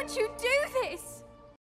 would you do this?